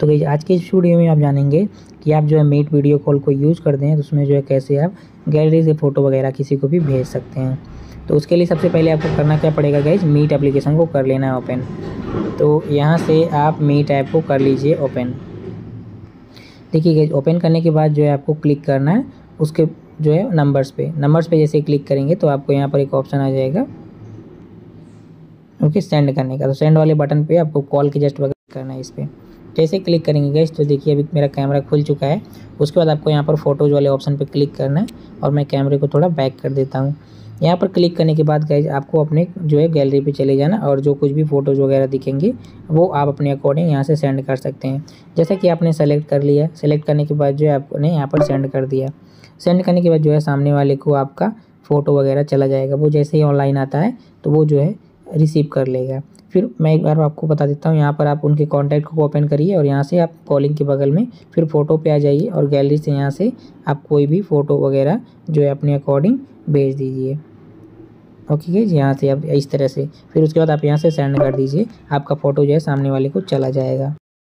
तो गई, आज के इस वीडियो में आप जानेंगे कि आप जो है मीट वीडियो कॉल को यूज़ करते हैं तो उसमें जो है कैसे आप गैलरी से फ़ोटो वगैरह किसी को भी भेज सकते हैं। तो उसके लिए सबसे पहले आपको करना क्या पड़ेगा गाइज़ मीट एप्लीकेशन को कर लेना है ओपन तो यहाँ से आप मीट ऐप को कर लीजिए ओपन देखिए गाइज़ ओपन करने के बाद जो है आपको क्लिक करना है, उसके जो है नंबर्स पे। नंबर्स पे जैसे क्लिक करेंगे तो आपको यहाँ पर एक ऑप्शन आ जाएगा। ओके सेंड करने का। तो सेंड वाले बटन पे आपको कॉल के जस्ट करना है इस पर जैसे क्लिक करेंगे गैस तो देखिए अभी मेरा कैमरा खुल चुका है। उसके बाद आपको यहाँ पर फ़ोटोज़ वाले ऑप्शन पर क्लिक करना है और मैं कैमरे को थोड़ा बैक कर देता हूँ। यहाँ पर क्लिक करने के बाद गैस आपको अपने जो है गैलरी पे चले जाना और जो कुछ भी फ़ोटोज़ वगैरह दिखेंगे, वो आप अपने अकॉर्डिंग यहाँ से सेंड कर सकते हैं। जैसे कि आपने सेलेक्ट कर लिया सेलेक्ट करने के बाद जो है आपने यहाँ पर सेंड कर दिया। सेंड करने के बाद जो है सामने वाले को आपका फ़ोटो वगैरह चला जाएगा। वो जैसे ही ऑनलाइन आता है तो वो जो है रिसीव कर लेगा। फिर मैं एक बार आपको बता देता हूँ, यहाँ पर आप उनके कॉन्टैक्ट को ओपन करिए और यहाँ से आप कॉलिंग के बगल में फिर फ़ोटो पे आ जाइए और गैलरी से यहाँ से आप कोई भी फ़ोटो वगैरह जो है अपने अकॉर्डिंग भेज दीजिए। ओके जी यहाँ से आप इस तरह से, फिर उसके बाद आप यहाँ से सेंड कर दीजिए, आपका फ़ोटो जो है सामने वाले को चला जाएगा।